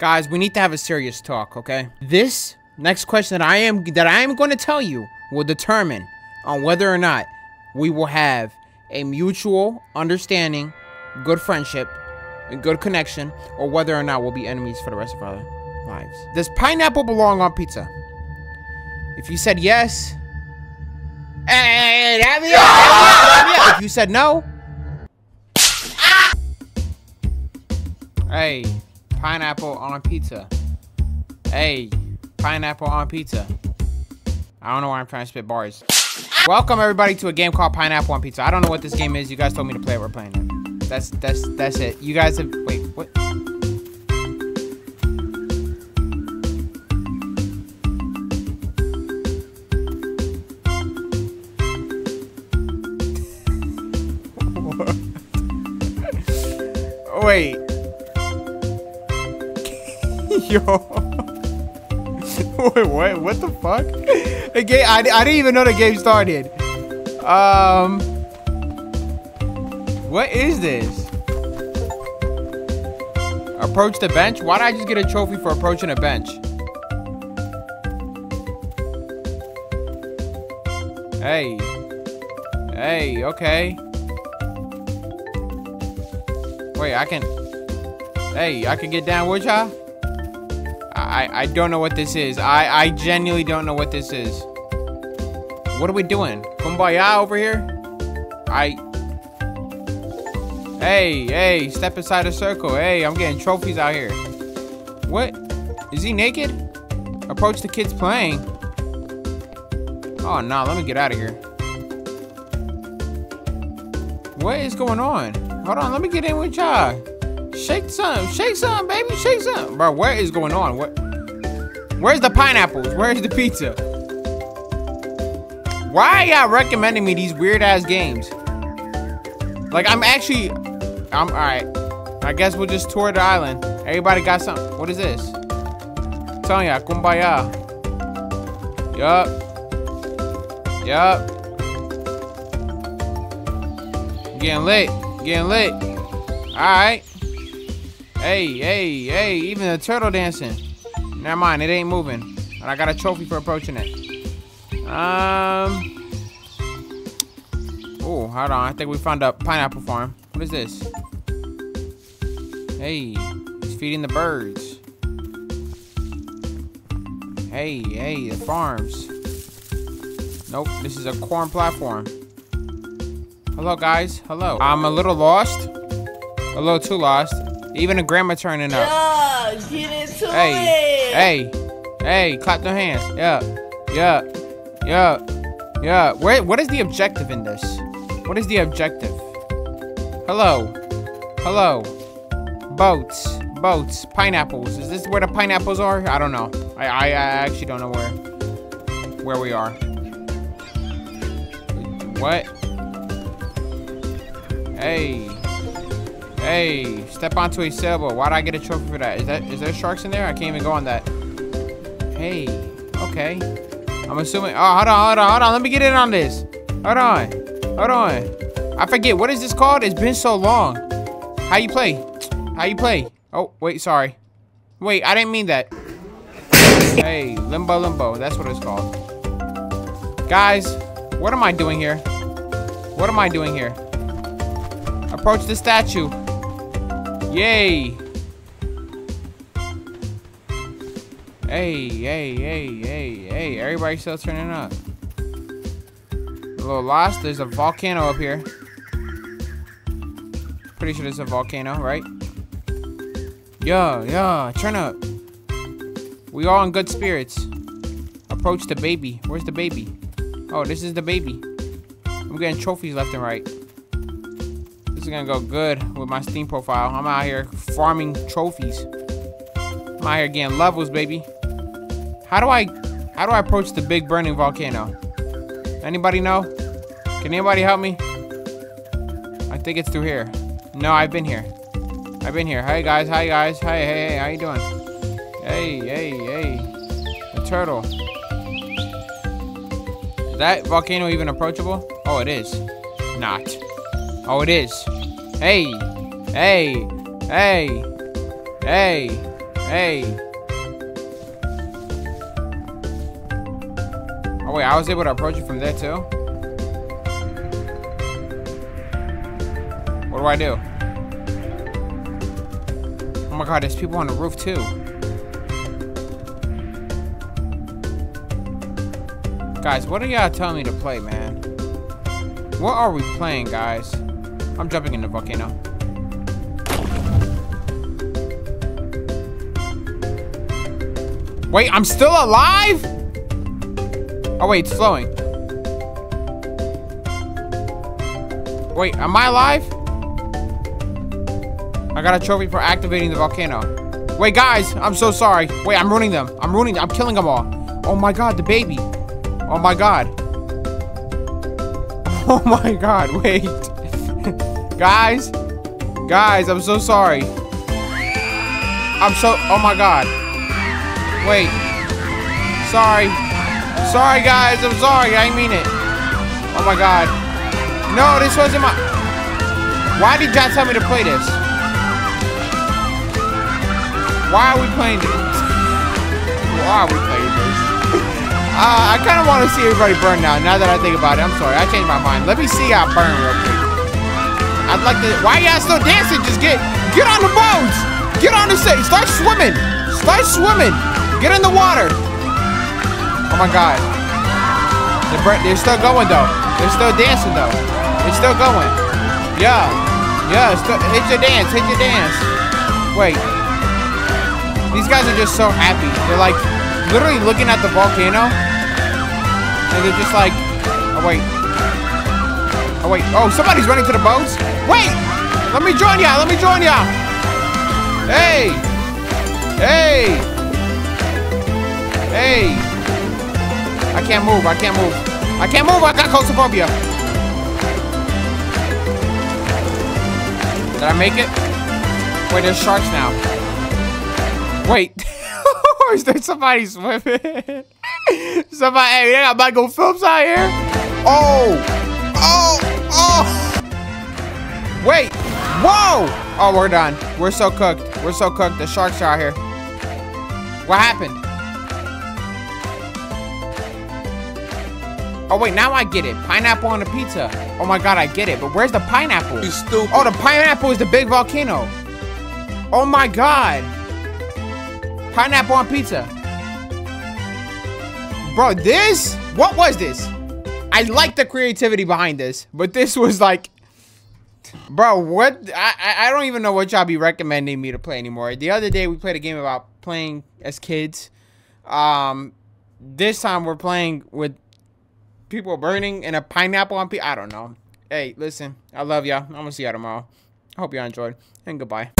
Guys, we need to have a serious talk, okay? This next question that I am that I am going to tell you will determine on whether or not we will have a mutual understanding, good friendship, and good connection, or whether or not we'll be enemies for the rest of our lives. Does pineapple belong on pizza? If you said yes, hey, have me up. If you said no, hey, pineapple on pizza. Hey, pineapple on pizza. I don't know why I'm trying to spit bars. Welcome everybody to a game called Pineapple on Pizza. I don't know what this game is. You guys told me to play it. We're playing it. That's that's that's it. You guys have wait what? Wait. Yo. Wait, what? What the fuck? The game. I, I didn't even know the game started. Um. What is this? Approach the bench? Why did I just get a trophy for approaching a bench? Hey. Hey, okay. Wait, I can... Hey, I can get down with y'all? I, I don't know what this is. I, I genuinely don't know what this is. What are we doing? Kumbaya over here? I... Hey, hey, step inside a circle. Hey, I'm getting trophies out here. What? Is he naked? Approach the kids playing. Oh, no, let me get out of here. What is going on? Hold on, let me get in with y'all. Shake some, shake some, baby, shake some. Bro, what is going on? What? Where's the pineapples? Where's the pizza? Why are y'all recommending me these weird ass games? Like, I'm actually, I'm all right. I guess we'll just tour the island. Everybody got something. What is this? I'm telling ya, kumbaya. Yup. Yup. Getting lit. Getting lit. Alright. Hey, hey, hey, even the turtle dancing. Never mind, it ain't moving. And I got a trophy for approaching it. Um. Oh, hold on. I think we found a pineapple farm. What is this? Hey, he's feeding the birds. Hey, hey, the farms. Nope, this is a corn platform. Hello, guys. Hello. I'm a little lost. A little too lost. Even the grandma turning up. Yeah, get into Hey, it. hey, hey, clap your hands. Yeah, yeah, yeah, yeah. Where, what is the objective in this? What is the objective? Hello, hello. Boats, boats, pineapples. Is this where the pineapples are? I don't know. I, I, I actually don't know where, where we are. What? Hey. Hey, step onto a sailboat. Why'd I get a trophy for that? Is that is there sharks in there? I can't even go on that. Hey, okay. I'm assuming. Oh, hold on, hold on, hold on. Let me get in on this. Hold on, hold on. I forget what is this called. It's been so long. How you play? How you play? Oh, wait, sorry. Wait, I didn't mean that. Hey, limbo, limbo. That's what it's called. Guys, what am I doing here? What am I doing here? Approach the statue. Yay! Hey, hey, hey, hey, hey, everybody still turning up. A little lost. There's a volcano up here. Pretty sure there's a volcano, right? Yeah, yeah, turn up. We all in good spirits. Approach the baby. Where's the baby? Oh, this is the baby. I'm getting trophies left and right. Is gonna go good with my Steam profile. I'm out here farming trophies. I'm out here getting levels, baby. How do I, how do I approach the big burning volcano? Anybody know? Can anybody help me? I think it's through here. No, I've been here. I've been here. Hey guys, hi guys. Hey, hey, hey, how you doing? Hey, hey, hey. A turtle. Is that volcano even approachable? Oh, it is. Not. Oh, it is. Hey, hey, hey, hey, Hey. Oh wait, I was able to approach it from there too? What do I do? Oh my god, there's people on the roof too. Guys, what are y'all telling me to play, man? What are we playing, guys? I'm jumping in the volcano. Wait, I'm still alive? Oh, wait, it's flowing. Wait, am I alive? I got a trophy for activating the volcano. Wait, guys, I'm so sorry. Wait, I'm ruining them. I'm ruining them. I'm killing them all. Oh my god, the baby. Oh my god. Oh my god, wait. Guys. Guys, I'm so sorry. I'm so, oh my god. Wait. Sorry. Sorry, guys. I'm sorry. I mean it. Oh my god. No, this wasn't my... Why did y'all tell me to play this? Why are we playing this? Why are we playing this? Uh, I kind of want to see everybody burn now, now that I think about it. I'm sorry. I changed my mind. Let me see y'all burn real quick. I'd like to... Why y'all still dancing? Just get... Get on the boats! Get on the... Start swimming! Start swimming! Get in the water! Oh my god. They're, they're still going though. They're still dancing though. They're still going. Yeah. Yeah, hit your dance, hit your dance. Wait. These guys are just so happy. They're like literally looking at the volcano. And they're just like, oh wait. Oh wait. Oh, somebody's running to the boats. Wait! Let me join ya! Let me join ya! Hey! Hey! Hey! I can't move. I can't move. I can't move. I got claustrophobia. Did I make it? Wait, there's sharks now. Wait. Is there somebody swimming? somebody, hey, they got Michael Phelps out here? Oh. Wait. Whoa. Oh, we're done. We're so cooked. We're so cooked. The sharks are out here. What happened? Oh, wait, now I get it. Pineapple on a pizza. Oh my god, I get it. But where's the pineapple? You stupid. Oh, the pineapple is the big volcano. Oh my god. Pineapple on pizza. Bro, this? What was this? I like the creativity behind this, but this was like... Bro, what? I, I don't even know what y'all be recommending me to play anymore. The other day, we played a game about playing as kids. Um, this time, we're playing with people burning and a pineapple on people. I don't know. Hey, listen, I love y'all. I'm gonna see y'all tomorrow. I hope y'all enjoyed, and goodbye.